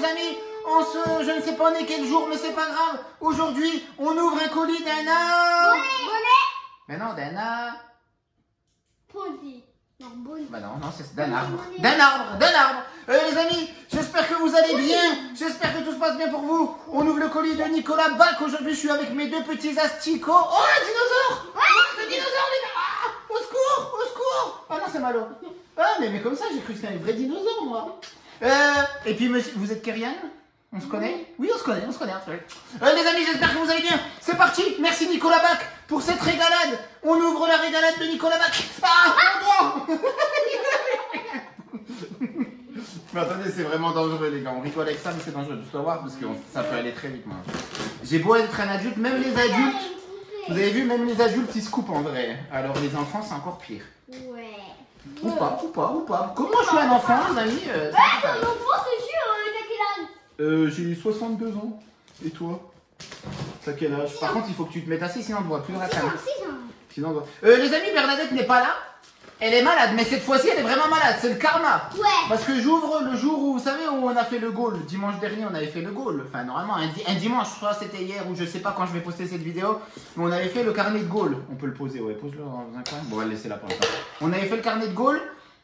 les amis, on se, je ne sais pas on est quel jour, mais c'est pas grave. Aujourd'hui, on ouvre un colis d'un arbre. Mais non, d'un arbre. Ponty. Non, bonnet. Bah non, non, c'est d'un arbre. D'un arbre, d'un arbre. Euh, les amis, j'espère que vous allez bien. J'espère que tout se passe bien pour vous. On ouvre le colis de Nicolas Bach. Aujourd'hui, je suis avec mes deux petits asticots. Oh, un dinosaure Le dinosaure, les gars Ah, Au secours, au secours Ah non, c'est malo. Ah, mais, mais comme ça, j'ai cru que c'était un vrai dinosaure, moi. Euh, et puis, monsieur, vous êtes Kerian? On se connaît? Oui, on se connaît, on se connaît. Euh, les amis, j'espère que vous allez bien. C'est parti. Merci Nicolas Bach pour cette régalade. On ouvre la régalade de Nicolas Bach. Ah, doigt Mais attendez, c'est vraiment dangereux, les gars. On rigole avec ça, mais c'est dangereux. Juste à voir parce que ça peut aller très vite, moi. J'ai beau être un adulte, même les adultes. Vous avez vu, même les adultes, ils se coupent en vrai. Alors les enfants, c'est encore pire. Ouais. Ou pas, ou pas, ou pas. Comment je suis un enfant, les amis euh, va. ton enfant, c'est sûr, euh, t'as quel âge Euh, j'ai 62 ans. Et toi T'as quel âge? Par contre, il faut que tu te mettes assis, sinon on ne voit plus dans la caméra. Sinon, on voit- Euh, les amis, Bernadette n'est pas là. Elle est malade, mais cette fois-ci, elle est vraiment malade. C'est le karma. Ouais. Parce que j'ouvre le jour où, vous savez, où on a fait le goal. Dimanche dernier, on avait fait le goal. Enfin, normalement, un, di- un dimanche, je crois c'était hier ou je sais pas quand je vais poster cette vidéo. Mais on avait fait le carnet de goal. On peut le poser, ouais, pose-le dans un coin. Bon, on va le laisser là pour l'instant. On avait fait le carnet de goal.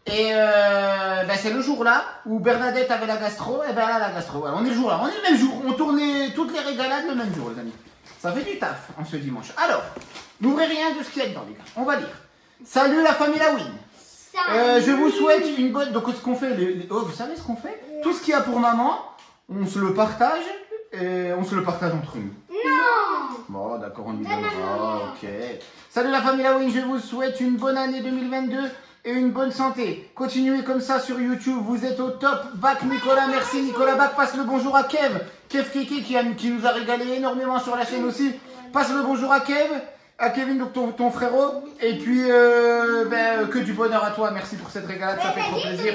Et euh, ben, c'est le jour là où Bernadette avait la gastro. Et ben elle a la gastro. Voilà, on est le jour là. On est le même jour. On tournait toutes les régalades le même jour, les amis. Ça fait du taf en ce dimanche. Alors, n'ouvrez rien de ce qu'il y a dedans, les gars. On va lire. Salut la famille Lawin. Euh, je vous souhaite une bonne. Donc, ce qu'on fait, les- les- oh, vous savez ce qu'on fait? Tout ce qu'il y a pour maman, on se le partage et on se le partage entre nous. Non. Bon, d'accord, on lui donnera. Ok. Salut la famille Lawin, je vous souhaite une bonne année 2022 et une bonne santé. Continuez comme ça sur YouTube, vous êtes au top. Bac Nicolas, merci Nicolas Bac. Passe le bonjour à Kev. Kev Keke qui, a- qui nous a régalé énormément sur la chaîne aussi. Passe le bonjour à Kev. À Kevin, donc ton, ton frérot. Et puis, euh, ben, que du bonheur à toi. Merci pour cette régalade, ça fait trop plaisir.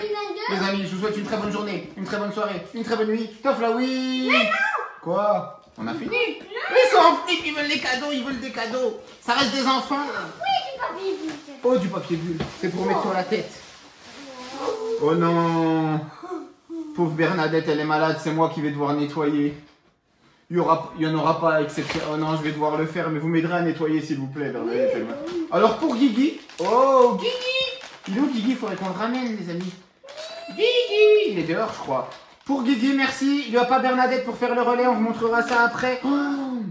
Les amis, je vous souhaite une très bonne journée, une très bonne soirée, une très bonne nuit. Tof la oui Quoi? On a fini? Ils sont en flip, ils veulent les cadeaux, ils veulent des cadeaux. Ça reste des enfants. Oh, du papier bulle. C'est pour mettre sur la tête. Oh non Pauvre Bernadette, elle est malade, c'est moi qui vais devoir nettoyer. Il y, aura, il y en aura pas, excepté... Oh non, je vais devoir le faire, mais vous m'aiderez à nettoyer, s'il vous plaît, va- Alors, pour Guigui... Oh, Guigui Il est où, Guigui? Il faudrait qu'on le ramène, les amis. Guigui Il est dehors, je crois. Pour Guigui, merci. Il n'y a pas Bernadette pour faire le relais, on vous montrera ça après. Oh,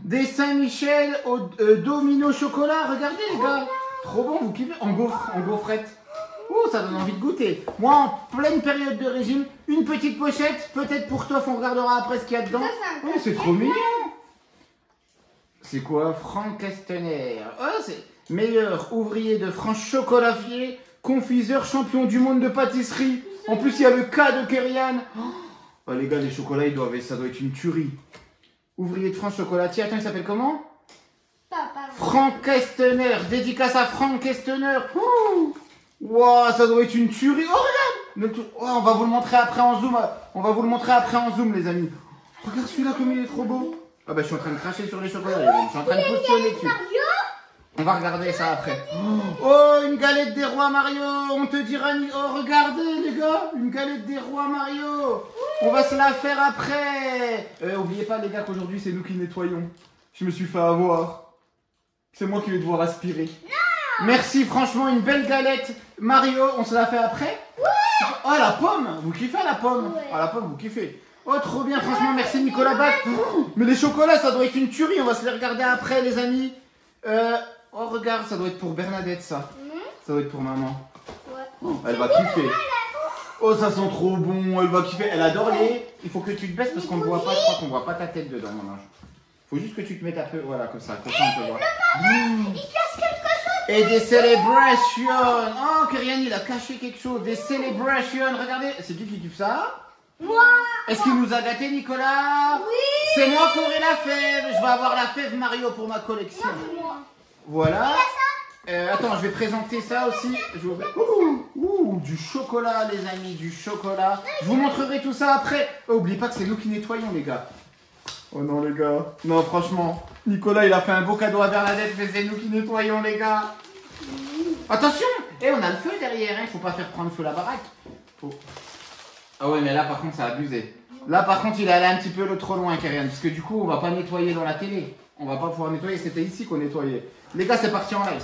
des Saint-Michel au euh, domino chocolat, regardez les gars. Trop bon, vous kiffez? En gaufre, en gaufrette. Ça donne envie de goûter. Moi, en pleine période de régime, une petite pochette, peut-être pour toi, on regardera après ce qu'il y a dedans. Ça, Oh, c'est trop mignon. C'est quoi Franck Castaner. Oh, c'est meilleur ouvrier de France chocolatier, confiseur, champion du monde de pâtisserie. En plus, il y a le cas de Kerian. Oh, oh, les gars, les chocolats, ils doivent, ça doit être une tuerie. Ouvrier de France chocolatier. Attends, il s'appelle comment Papa. Franck Kestener, dédicace à Franck Kestener. Ouh. Ouah, ça doit être une tuerie. Oh, regarde Oh, On va vous le montrer après en zoom. On va vous le montrer après en zoom, les amis. Regarde celui-là comme il est trop beau. Ah bah je suis en train de cracher sur les amis. Je suis en train de positionner dessus. On va regarder ça après. Oh, une galette des rois Mario. On te dira... Oh, regardez, les gars. Une galette des rois Mario. On va se la faire après. Euh, oubliez pas, les gars, qu'aujourd'hui, c'est nous qui nettoyons. Je me suis fait avoir. C'est moi qui vais devoir aspirer. Merci, franchement, une belle galette. Mario, on se la fait après Oh, la pomme Vous kiffez la pomme Ouais. Ah, la pomme, vous kiffez. Oh, trop bien, franchement, merci Nicolas Bach. Oh, mais les chocolats, ça doit être une tuerie. On va se les regarder après, les amis. Euh, oh, regarde, ça doit être pour Bernadette, ça. Ça doit être pour maman. Ouais. Oh, elle va kiffer. Oh, ça sent trop bon. Elle va kiffer. Elle adore les. Il faut que tu te baisses parce qu'on ne voit pas. Je crois qu'on voit pas ta tête dedans, mon ange. Faut juste que tu te mettes un peu. Voilà, comme ça. Comme ça, on peut voir. Il casse quelque chose. Et des celebrations. Oh, Kyrian, il a caché quelque chose. Des celebrations. Regardez. C'est qui qui kiffe ça? Moi. Est-ce qu'il nous a gâté, Nicolas? Oui. C'est moi qui aurai la fève. Je vais avoir la fève Mario pour ma collection. Moi. Voilà. Euh, attends, je vais présenter ça aussi. Je vous... ouh, ouh, du chocolat, les amis, du chocolat. Je vous montrerai tout ça après. Oh, oubliez pas que c'est nous qui nettoyons, les gars. Oh non, les gars. Non, franchement, Nicolas, il a fait un beau cadeau à Bernadette, mais c'est nous qui nettoyons, les gars. Attention Et on a le feu derrière, hein. Faut pas faire prendre feu la baraque. Ah ouais, mais là, par contre, ça a abusé. Là, par contre, il est allé un petit peu trop loin, Kerian, parce que du coup, on va pas nettoyer dans la télé. On va pas pouvoir nettoyer, c'était ici qu'on nettoyait. Les gars, c'est parti en live.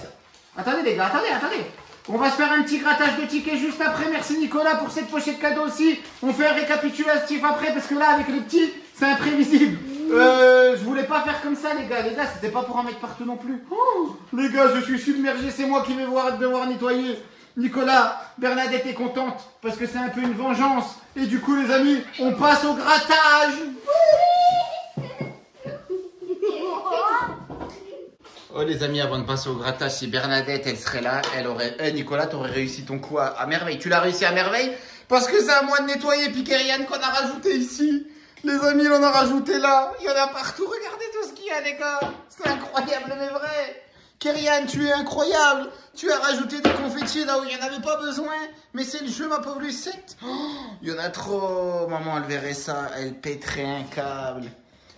Attendez, les gars, attendez, attendez. On va se faire un petit grattage de tickets juste après. Merci Nicolas pour cette pochette cadeau aussi. On fait un récapitulatif après, parce que là, avec les petits, c'est imprévisible. Euh, je voulais pas faire comme ça, les gars. Les gars, c'était pas pour en mettre partout non plus. Oh, les gars, je suis submergé, c'est moi qui vais voir, devoir nettoyer. Nicolas, Bernadette est contente parce que c'est un peu une vengeance. Et du coup, les amis, on passe au grattage. Oh les amis, avant de passer au grattage, si Bernadette elle serait là, elle aurait. Eh Nicolas, t'aurais réussi ton coup à, à merveille. Tu l'as réussi à merveille parce que c'est à moi de nettoyer Piquerian qu'on a rajouté ici. Les amis, il en a rajouté là. Il y en a partout. Regardez tout ce qu'il y a, les gars. C'est incroyable, mais vrai. Kerian, tu es incroyable. Tu as rajouté des confettis là où il n'y en avait pas besoin. Mais c'est le jeu, ma pauvre Lucette. Oh, il y en a trop. Maman, elle verrait ça. Elle pèterait un câble.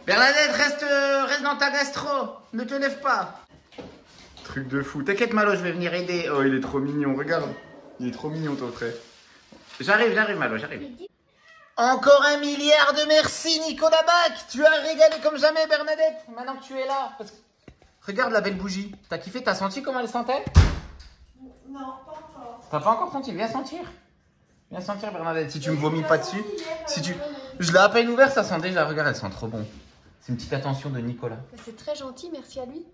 Bernadette, reste, reste dans ta gastro. Ne te lève pas. Truc de fou. T'inquiète, Malo, je vais venir aider. Oh, il est trop mignon. Regarde. Il est trop mignon, ton frère. J'arrive, j'arrive, Malo, j'arrive. Encore un milliard de merci, Nicolas Bach. Tu as régalé comme jamais, Bernadette. Maintenant que tu es là. Parce que... Regarde la belle bougie. T'as kiffé T'as senti comment elle sentait? Non, pas encore. T'as pas encore senti Viens sentir. Viens sentir, Bernadette. Si tu me vomis pas dessus. Si tu... Je l'ai à peine ouvert, ça sent déjà. Regarde, elle sent trop bon. C'est une petite attention de Nicolas. C'est très gentil, merci à lui.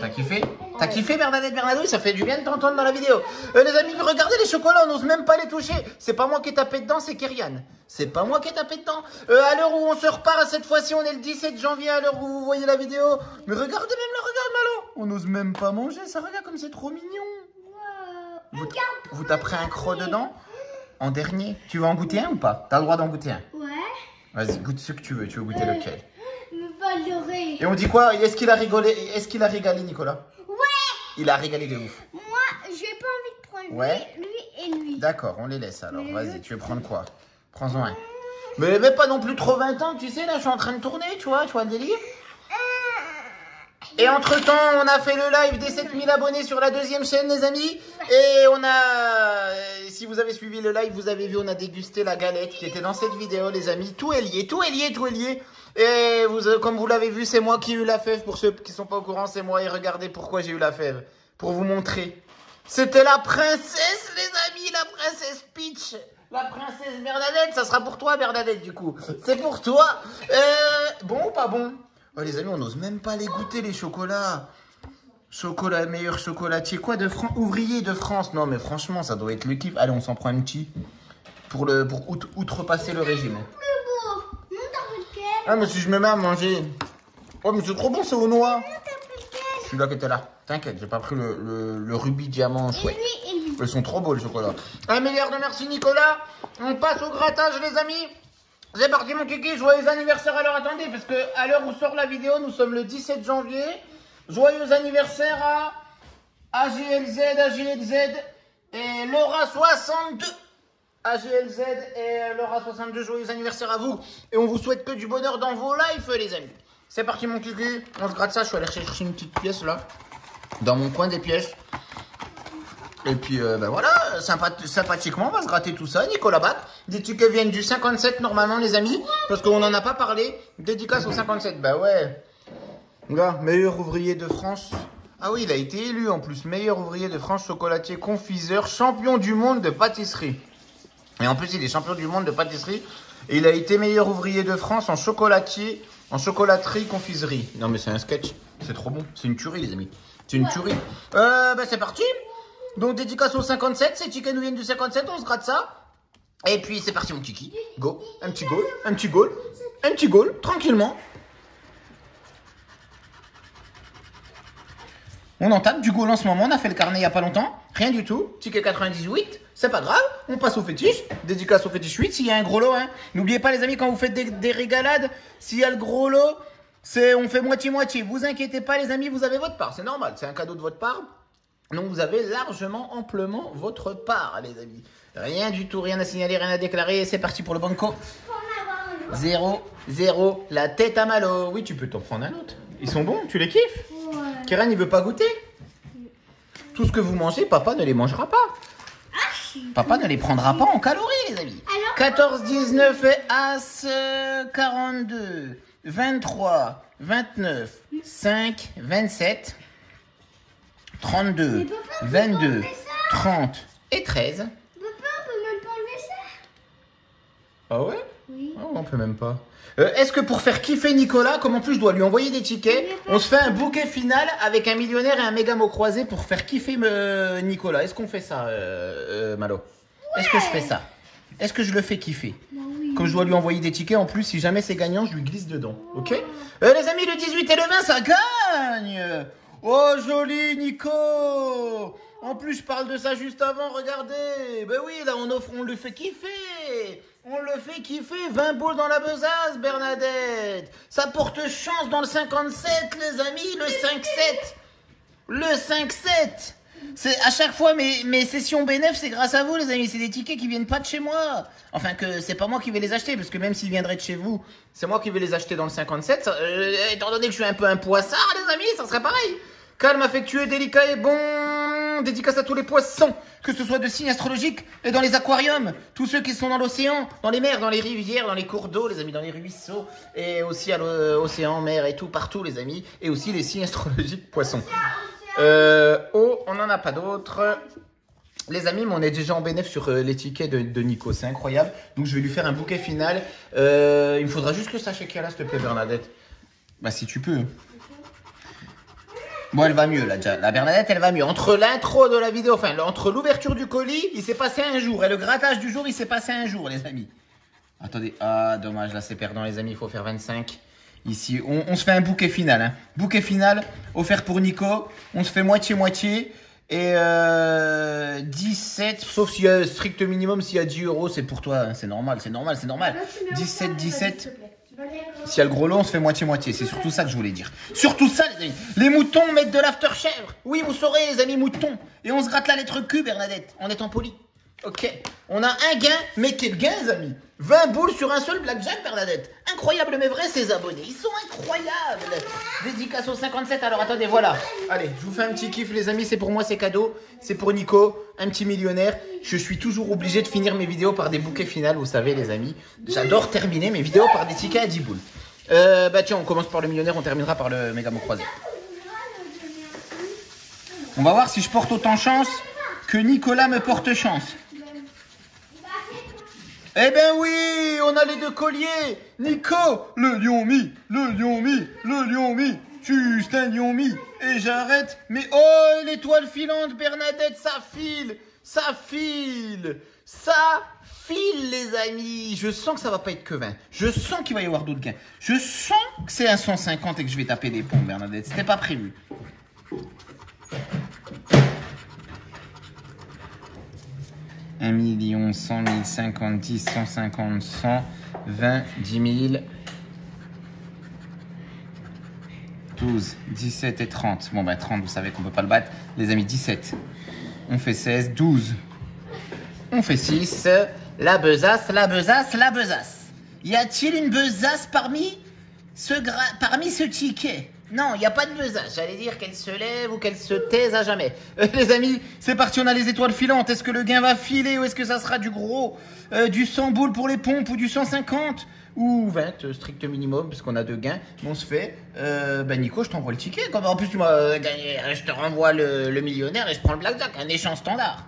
T'as kiffé T'as kiffé Bernadette Bernadouille Ça fait du bien de t'entendre dans la vidéo. Euh, les amis, regardez les chocolats, on n'ose même pas les toucher. C'est pas moi qui ai tapé dedans, c'est Kyrian. C'est pas moi qui ai tapé dedans. Euh, à l'heure où on se repart, cette fois-ci, on est le 17 janvier, à l'heure où vous voyez la vidéo. Mais regardez même là, regarde Malo. On n'ose même pas manger, ça regarde comme c'est trop mignon. Vous, vous taperez un croc dedans En dernier. Tu veux en goûter un ou pas? T'as le droit d'en goûter un. Ouais, Vas-y, goûte ce que tu veux. Tu veux goûter lequel? Et on dit quoi? Est-ce qu'il a rigolé? Est-ce qu'il a régalé, Nicolas? Ouais, Il a régalé de ouf. moi, j'ai pas envie de prendre lui, Ouais. lui et lui. D'accord, on les laisse alors. Vas-y, tu veux prendre quoi? Prends-en un. Mais, mais pas non plus trop 20 ans, tu sais, là, je suis en train de tourner, tu vois, tu vois le délire Et entre-temps, on a fait le live des 7000 abonnés sur la deuxième chaîne, les amis. Et on a... euh, Si vous avez suivi le live, vous avez vu, on a dégusté la galette qui était dans cette vidéo, les amis. Tout est lié, tout est lié, tout est lié. Et euh, comme vous l'avez vu, c'est moi qui ai eu la fève. Pour ceux qui sont pas au courant, c'est moi. Et regardez pourquoi j'ai eu la fève. Pour vous montrer. C'était la princesse, les amis, la princesse Peach. La princesse Bernadette, ça sera pour toi, Bernadette, du coup. C'est pour toi. Euh, bon ou pas bon? Oh, les amis, on n'ose même pas les goûter, les chocolats. Chocolat, meilleur chocolatier. Quoi de Ouvrier de France? Non, mais franchement, ça doit être le kiff. Allez, on s'en prend un petit. Pour, le, pour out- outrepasser le régime. Plus beau. Non, t'as pris lequel Ah, mais si je me mets à manger. Oh, mais c'est trop bon, c'est aux noix. Celui-là qui était là. T'inquiète, j'ai pas pris le, le, le rubis diamant Et chouette. Ils sont trop beaux le chocolat. Un milliard de merci Nicolas. On passe au grattage les amis. C'est parti mon kiki, joyeux anniversaire alors attendez parce que à l'heure où sort la vidéo, nous sommes le 17 janvier. Joyeux anniversaire à AGLZ, AGLZ et Laura 62. AGLZ et Laura 62, joyeux anniversaire à vous. Et on vous souhaite que du bonheur dans vos lives les amis. C'est parti mon kiki, on se gratte ça, je suis allé chercher une petite pièce là. Dans mon coin des pièces. Et puis, euh, ben voilà, sympa- sympathiquement, on va se gratter tout ça. Nicolas Bach, des tickets viennent du 57 normalement, les amis, parce qu'on n'en a pas parlé. Dédicace au 57, bah ouais. Gars, meilleur ouvrier de France. Ah oui, il a été élu en plus, meilleur ouvrier de France, chocolatier, confiseur, champion du monde de pâtisserie. Et en plus, il est champion du monde de pâtisserie. Et il a été meilleur ouvrier de France en chocolatier, en chocolaterie, confiserie. Non mais c'est un sketch, c'est trop bon, c'est une tuerie les amis. C'est une tuerie. Euh, bah c'est parti. Donc dédicace au 57, ces tickets nous viennent du 57, on se gratte ça. Et puis c'est parti mon kiki. Go, un petit goal, un petit goal, un petit goal, tranquillement. On en tape du goal en ce moment, on a fait le carnet il y a pas longtemps. Rien du tout. Ticket 98, c'est pas grave. On passe au fétiche. Dédicace au fétiche 8 s'il y a un gros lot. Hein. N'oubliez pas les amis, quand vous faites des, des régalades, s'il y a le gros lot, on fait moitié-moitié. Vous inquiétez pas les amis, vous avez votre part. C'est normal, c'est un cadeau de votre part. Donc vous avez largement, amplement votre part les amis. Rien du tout, rien à signaler, rien à déclarer. C'est parti pour le banco. Pour en avoir un autre. 0, 0, la tête à Malo. Oui, tu peux t'en prendre un autre. Ils sont bons, tu les kiffes Kéran, il veut pas goûter Tout ce que vous mangez, papa ne les mangera pas. Ah. Papa ne les prendra pas en calories, les amis. Alors, 14, 19 et As, euh, 42, 23, 29, 5, 27, 32, 22, 30 et 13. Papa, on peut même pas enlever ça. Ah ouais? Oui. Oh, On peut même pas. Euh, Est-ce que pour faire kiffer Nicolas, comme en plus je dois lui envoyer des tickets, on se fait un bouquet final avec un millionnaire et un méga mot croisé pour faire kiffer euh, Nicolas? Est-ce qu'on fait ça, euh, Malo? Est-ce que je fais ça? Est-ce que je le fais kiffer? Bah oui. Comme je dois lui envoyer des tickets, en plus, si jamais c'est gagnant, je lui glisse dedans. Ok? Euh, Les amis, le 18 et le 20, ça gagne! Oh, joli Nico! En plus, je parle de ça juste avant, regardez! Ben oui, là, on offre, on le fait kiffer On le fait kiffer 20 boules dans la besace, Bernadette Ça porte chance dans le 57, les amis, le 5-7 Le 5-7 c'est à chaque fois mes, sessions bénéf, c'est grâce à vous les amis, c'est des tickets qui viennent pas de chez moi. Enfin que c'est pas moi qui vais les acheter parce que même s'ils viendraient de chez vous, c'est moi qui vais les acheter dans le 57. Ça, euh, étant donné que je suis un peu un poissard les amis, ça serait pareil. Calme, affectueux, délicat et bon. Dédicace à tous les poissons, que ce soit de signes astrologiques et dans les aquariums, tous ceux qui sont dans l'océan, dans les mers, dans les rivières, dans les cours d'eau, les amis, dans les ruisseaux, et aussi à l'océan, mer et tout, partout, les amis, et aussi les signes astrologiques poissons. Euh, oh, on n'en a pas d'autres. Les amis, mais on est déjà en bénéf sur euh, tickets de, de Nico, c'est incroyable. Donc je vais lui faire un bouquet final. Euh, il me faudra juste le sachet qu'il y a là, s'il te plaît, Bernadette. Bah si tu peux. Bon, elle va mieux là déjà. La Bernadette, elle va mieux. Entre l'intro de la vidéo, enfin, entre l'ouverture du colis, il s'est passé un jour. Et le grattage du jour, il s'est passé un jour, les amis. Attendez, ah, dommage, là c'est perdant, les amis, il faut faire 25. Ici, on, on se fait un bouquet final. Hein. Bouquet final, offert pour Nico. On se fait moitié-moitié. Et euh, 17, sauf s'il y a strict minimum, s'il y a 10 euros, c'est pour toi. hein. C'est normal, c'est normal, c'est normal. 17, 17. S'il y a le gros lot, on se fait moitié-moitié. C'est surtout ça que je voulais dire. Surtout ça, les amis. Les moutons mettent de l'after chèvre. Oui, vous saurez, les amis moutons. Et on se gratte la lettre Q, Bernadette, en étant poli. Ok. On a un gain, mais quel gain, les amis 20 boules sur un seul blackjack, Bernadette. Incroyable, mais vrai, ces abonnés. Ils sont incroyables. Dédicace au 57. Alors, attendez, voilà. Allez, je vous fais un petit kiff, les amis. C'est pour moi, c'est cadeau. C'est pour Nico, un petit millionnaire. Je suis toujours obligé de finir mes vidéos par des bouquets finales, vous savez, les amis. J'adore terminer mes vidéos par des tickets à 10 boules. Euh, bah tiens, on commence par le millionnaire, on terminera par le méga mot croisé. On va voir si je porte autant chance que Nicolas me porte chance. Eh ben oui, on a les deux colliers. Nico, le lion mi, le lion mi, le lion mi. Juste un lion mi. Et j'arrête. Mais oh, l'étoile filante, Bernadette, ça file. Ça file. Ça file, les amis. Je sens que ça va pas être que 20. Je sens qu'il va y avoir d'autres gains. Je sens que c'est un 150 et que je vais taper des pompes, Bernadette. C'était pas prévu. 1 million, 100 000, 50, 10, 150, 100, 20, 10 000, 12, 17 et 30. Bon, bah 30, vous savez qu'on peut pas le battre. Les amis, 17. On fait 16, 12. On fait 6. La besace, la besace, la besace. Y a-t-il une besace parmi ce, gra- parmi ce ticket? Non, il n'y a pas de besace. J'allais dire qu'elle se lève ou qu'elle se taise à jamais. Euh, les amis, c'est parti, on a les étoiles filantes. Est-ce que le gain va filer ou est-ce que ça sera du gros Euh, Du 100 boules pour les pompes ou du 150 ou 20, euh, strict minimum, parce qu'on a deux gains. On se fait, bah Nico, je t'envoie le ticket. En plus tu m'as gagné, je te renvoie le, le millionnaire et je prends le blackjack, un échange standard.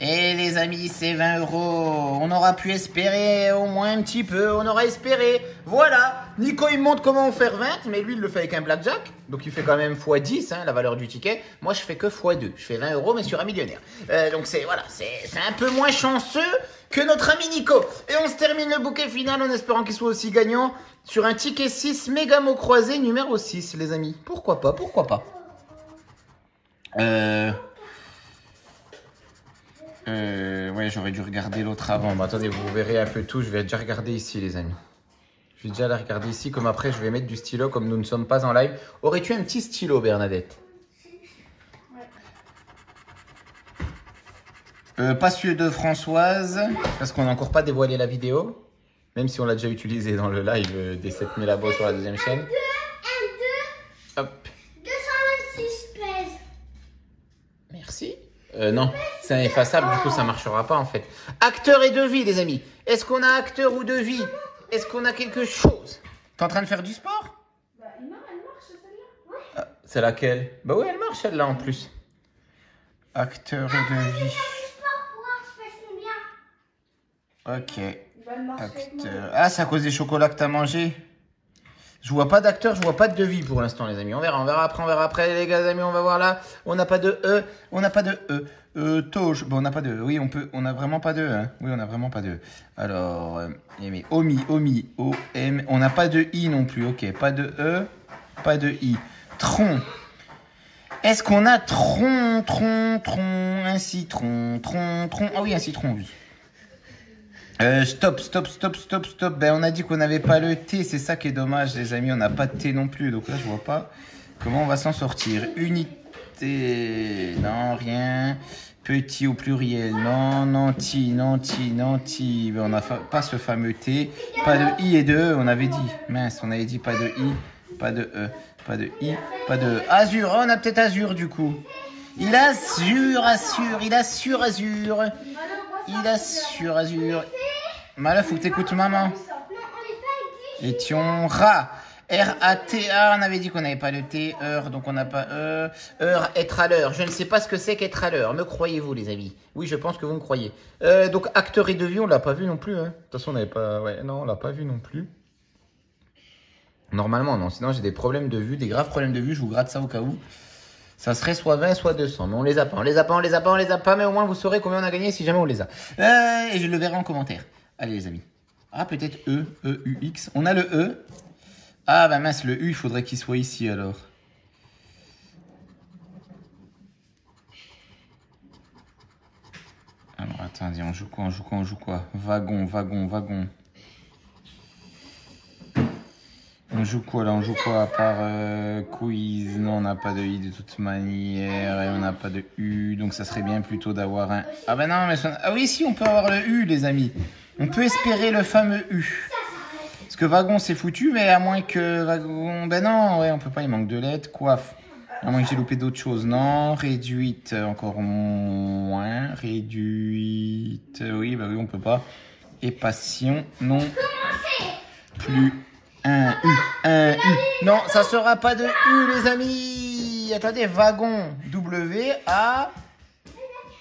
Et les amis, c'est 20 euros. On aura pu espérer au moins un petit peu. On aura espéré. Voilà. Nico, il me montre comment on fait 20, mais lui, il le fait avec un blackjack. Donc, il fait quand même x10, hein, la valeur du ticket. Moi, je fais que x2. Je fais 20 euros, mais sur un millionnaire. Euh, donc, c'est voilà, c'est c'est un peu moins chanceux que notre ami Nico. Et on se termine le bouquet final en espérant qu'il soit aussi gagnant sur un ticket 6 méga mot croisé numéro 6, les amis. Pourquoi pas Pourquoi pas Euh. Euh, ouais, j'aurais dû regarder l'autre avant. Bon, attendez, vous verrez un peu tout. Je vais déjà regarder ici, les amis. Je vais déjà la regarder ici. Comme après, je vais mettre du stylo, comme nous ne sommes pas en live. Aurais-tu un petit stylo, Bernadette? Euh, Pas celui de Françoise, parce qu'on n'a encore pas dévoilé la vidéo. Même si on l'a déjà utilisé dans le live euh, des 7000 abos sur la deuxième chaîne. 1, 2, Hop, 226 pèse. merci. Euh, non, c'est ineffaçable, du coup ça marchera pas en fait. Acteur et devis, les amis. Est-ce qu'on a acteur ou devis? Est-ce qu'on a quelque chose? T'es en train de faire du sport? Bah, non, elle marche celle-là. Ah, C'est laquelle? Bah oui, elle marche celle-là en plus. Acteur et devis. Passe combien. Ok. Il va le marcher avec moi. Acteur. Ah, c'est à cause des chocolats que t'as mangé Je vois pas d'acteur, je vois pas de devis pour l'instant, les amis. On verra, on verra après, on verra après, les gars, les amis. On va voir là. On n'a pas de E, on n'a pas de E. Euh, Toge. Bon, on n'a pas de E. Oui, on peut, on a vraiment pas de E. hein. Oui, on a vraiment pas de E. Alors, euh, mais Omi, Omi, O, M. On n'a pas de I non plus. Ok, pas de E, pas de I. Tron. Est-ce qu'on a tron, tron, tron, un citron, tron, tron Ah oui, un citron, oui. Euh, stop, stop, stop, stop, stop. Ben, on a dit qu'on n'avait pas le T, c'est ça qui est dommage, les amis. On n'a pas de T non plus, donc là, je vois pas comment on va s'en sortir. Unité, non, rien. Petit au pluriel, non, nanti, nanti, nanti. Ben, on n'a pas ce fameux T. Pas de I et de E, on avait dit. Mince, on avait dit pas de I, pas de E, pas de I, pas de E. Azur, oh, on a peut-être Azur du coup. Il assure, assure, il assure, Azur. Il assure, Azur. Que t'écoutes maman. Étions rat. R-A-T-A, on avait dit qu'on n'avait pas le T, heure, donc on n'a pas E. Heure, être à l'heure. Je ne sais pas ce que c'est qu'être à l'heure. Me croyez-vous, les amis? Oui, je pense que vous me croyez. Euh, donc, acteur et devis, on l'a pas vu non plus. Hein. De toute façon, on n'avait pas. Ouais, non, on l'a pas vu non plus. Normalement, non. Sinon, j'ai des problèmes de vue, des graves problèmes de vue. Je vous gratte ça au cas où. Ça serait soit 20, soit 200. Mais on les a pas. On les a pas, on les a pas, on les a pas. Mais au moins, vous saurez combien on a gagné si jamais on les a. Euh, et je le verrai en commentaire. Allez, les amis. Ah, peut-être E, E, U, X. On a le E. Ah, bah mince, le U, il faudrait qu'il soit ici alors. Alors, attendez, on joue quoi, on joue quoi, on joue quoi? Wagon, wagon, wagon. On joue quoi là? On joue quoi à part euh, quiz? Non, on n'a pas de i de toute manière et on n'a pas de u, donc ça serait bien plutôt d'avoir un. Ah ben non, mais ah oui, si on peut avoir le u, les amis. On peut espérer le fameux u. Parce que wagon c'est foutu, mais à moins que wagon. Ben non, ouais, on peut pas. Il manque de lettres. Coiffe. À moins que j'ai loupé d'autres choses. Non, réduite euh, encore moins. Réduite. euh, Oui, bah oui, on peut pas. Et passion non plus. Un U, un U. Non, ça sera pas de U, les amis. Attendez, wagon. W, A.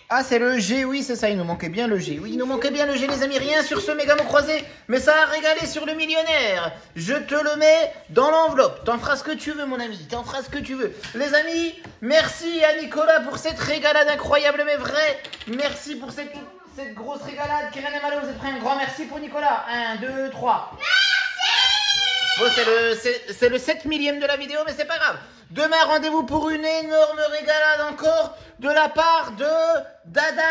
Ah, c'est le G, oui, c'est ça, il nous manquait bien le G. Oui, il nous manquait bien le G, les amis. Rien sur ce méga mot croisé, mais ça a régalé sur le millionnaire. Je te le mets dans l'enveloppe. T'en feras ce que tu veux, mon ami. T'en feras ce que tu veux. Les amis, merci à Nicolas pour cette régalade incroyable, mais vraie. Merci pour cette, cette grosse régalade. Kyrian et Malo, vous êtes prêts Un grand merci pour Nicolas. Un, deux, trois. C'est le, c'est, c'est le 7 millième de la vidéo, mais c'est pas grave. Demain, rendez-vous pour une énorme régalade encore de la part de Dada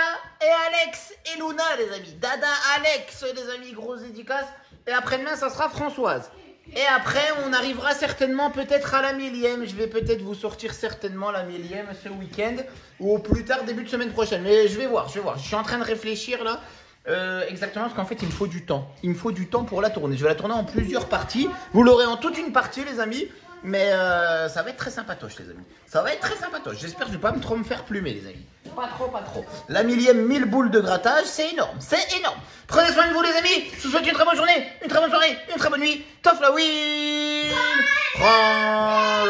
et Alex et Luna, les amis. Dada, Alex, les amis, grosse dédicace. Et après-demain, ça sera Françoise. Et après, on arrivera certainement peut-être à la millième. Je vais peut-être vous sortir certainement la millième ce week-end ou plus tard début de semaine prochaine. Mais je vais voir, je vais voir. Je suis en train de réfléchir là. Euh, exactement, parce qu'en fait, il me faut du temps. Il me faut du temps pour la tourner. Je vais la tourner en plusieurs parties. Vous l'aurez en toute une partie, les amis. Mais euh, ça va être très sympatoche, les amis. Ça va être très sympatoche. J'espère que je vais pas me trop me faire plumer, les amis. Pas trop, pas trop. La millième 1000 boules de grattage, c'est énorme. C'est énorme. Prenez soin de vous, les amis. Je vous souhaite une très bonne journée, une très bonne soirée, une très bonne nuit. Tof la win Prends